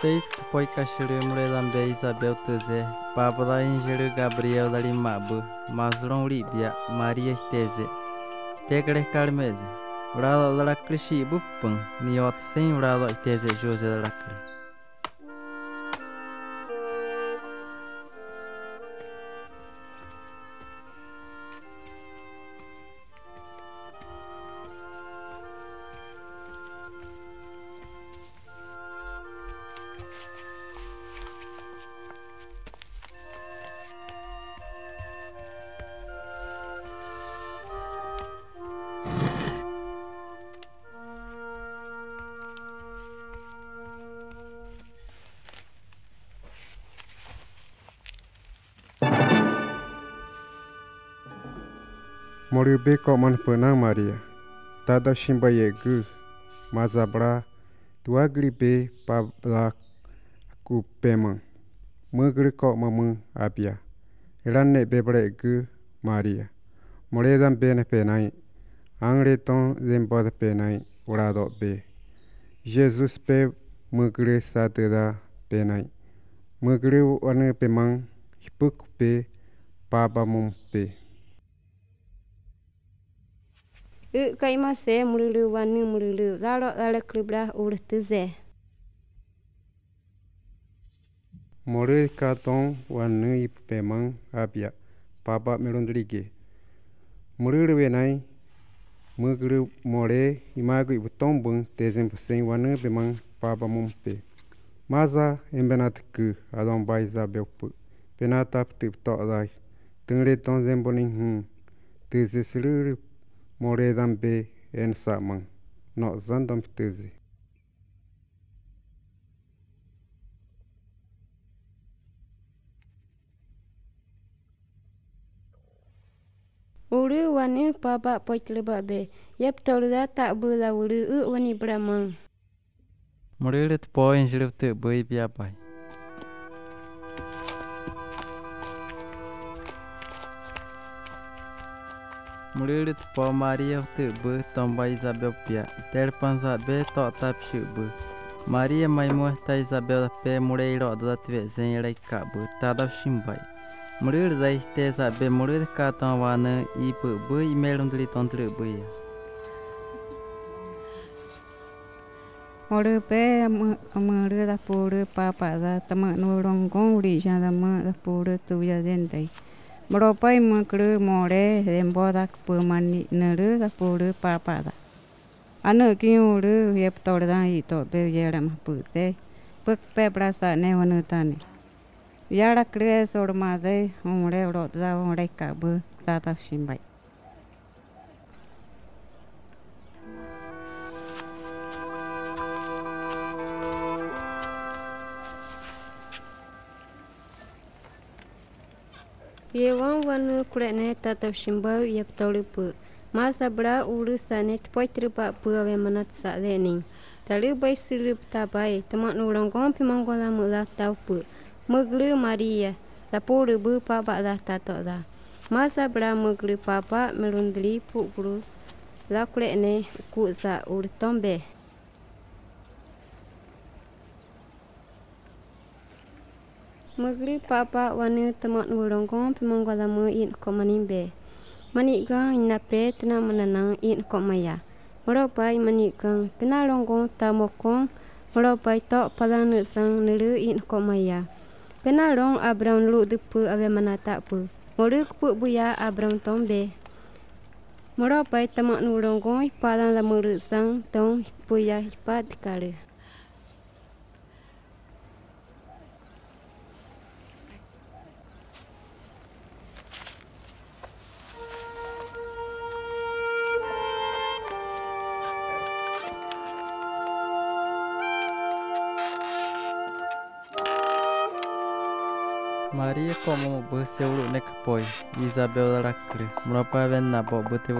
Seis que foi cachorro Murelambé Isabel Tezé, Pabla Angelo Gabriel Larimabu, Mazron Líbia, Maria Tezé, Tegre Carmese, Uralo Lacrishi Chibupan, Niot Sem Uralo Teze, José Lacre. Moribe kok man penang Maria. Tada shimba yegu. Mazabra. Tua gripe pabla ku pemang. Mugri kok mamu abia. Elan ne bebre gu Maria. Moredan bene penai. Angre ton zempo de penai. Urado be. Jesus pe mugri sateda penai. Mugri wane pemang. Hipuk pe. Papa mum pe. u kaima se murulu wanu murulu daro daro klubra urtu ze. Morel katon wanu ipemang apia, papa melondrike murulu wenai mugru more, imagu ibutombung, tezen busen wanu pemang papa mumpe maza embenatku adonbai za belpu penatap tip to dai tungre ton zembonin hun tuzesiruru more dam be en sa mang no zan dam te zi Uru wani papa poch leba be. Yap tolda tak bula uru u wani bramang Murid poin jilip tu bui biapai Muririt po Maria te bu tomba Isabel pia. Ter panzabe to tap chibu. Maria mãe morta Isabel da pé mureiro da tvezen rei cabu. Tada chimbai. Murir za esteza be murir katan wana e bu bu e merundri ton tribuia. Ora a amara da pura papada tamak nurong kong da pura tuya dentai. Dendai. Moro pai ma kru more dembo da pu mani nere da pure papa da. Anu ki ore yep tor da i to be yera ma pu se. Puk pe prasa ne wanu tani. Yara kre sor ma dai umre ro da ore ka bu da da ye wan wanu kure ne tata shimba yep toli pu masa bra uru sane poitri pa pu ave manat sa de ni. Bai sirip ta bai tama nurang gom pi mangola mula tau pu. Muglu maria la puru bu pa ba da tato da masa bra muglu papa merundri pu guru. La kure ne ku sa ur tombe Mugri papa wanu tamat ngulongkong pemanggalamu in komanimbe. Manigang inape tina mananang in komaya. Moropai manigang penalongkong tamokong moropai to palanusang nulu in komaya. Penalong abram lu dupu awe manata pu. Moruk pu buya abram tombe. Moropai tamat ngulongkong palan lamurusang tong puya hipat karu. Maria como băseul necpoi, Isabel Racle, mrapa aven na bo băte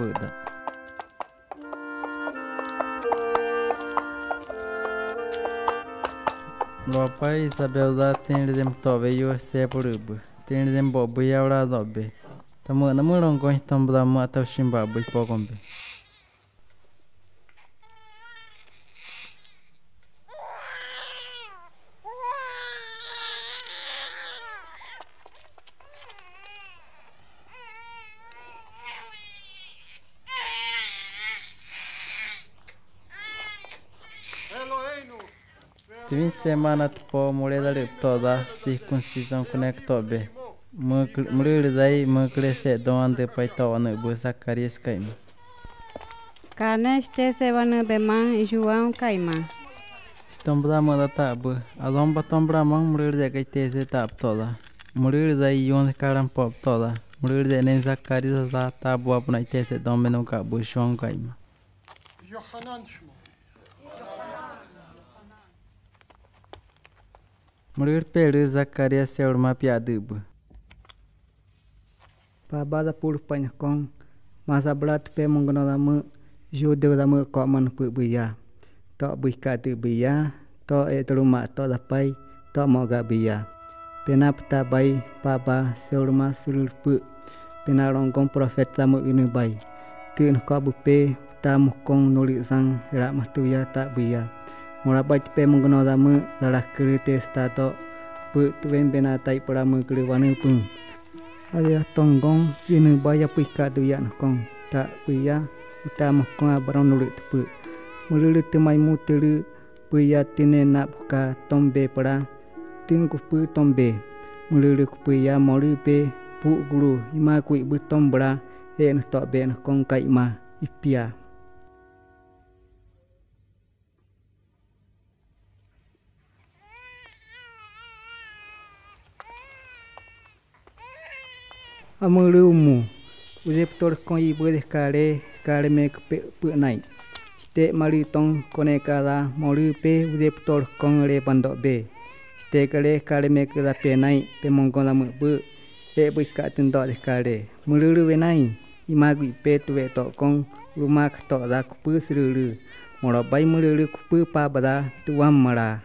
Meu pai Isabel da tendem tove eu se porubă, tendem bo băiau la dobe. Tamă nămără un conștambla mata o șimba e pogombe. Twin semana tupo mulher da toda circuncisão conectou bem. Mulheres aí, mulheres se dão para pai toana, busa caris caima. Canes te se vana bemã, João caima. Estamos a mandar tabu. A lomba tombra mão, mulheres é que te se tap toda. Mulheres aí, onde caram pop toda. Mulheres é nem zacaris lá, tabu a punai te se dão menão cabu, João caima. Johanan, João. Mulher pere Zacarias se urma piadubu. Pabada pur panyakong masa belat pe menggunakan mu judul damu kok man pu buya. Tok buika tu buya, tok e teruma tok lapai, tok mau ga buya. Pena peta bai papa seurma sulur pu. Pena ronggong profet tamu ini bai. Tin kok bu pe tamu kong nuli sang rak mahtuya tak buya. Mula bai pe menggunakan mu dalah kereta stato pu tuwen pena tai peramu keliwanu pun. Ada tonggong ini baya pika tu ya kong tak pia utama kong abaran nulit pu. Mululu temai mu telu pia tine nak buka tombe para tin ku pu tombe. Mululu ku pia mori pe pu guru ima ku ibu tombra e nak tok be nak kong kai ma ipia. amureumu uzeptorcon ipuerescare caremecpe pynai. Ste maritón conecada morýpe uzeptorcon repando'pe stekare caremecdapenai pemonconamy'py e'epyika'atyndo'rescare myrýryvenai imagui'pe tuve'to'kon rumakto'da kupy syrýry moropai myrýry kupy pápada tyguámara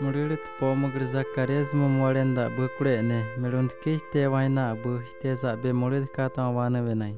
Murilit pomugriza karezmu morenda bukure ne, milunt ki te waina bu hteza be murid katon wana venai.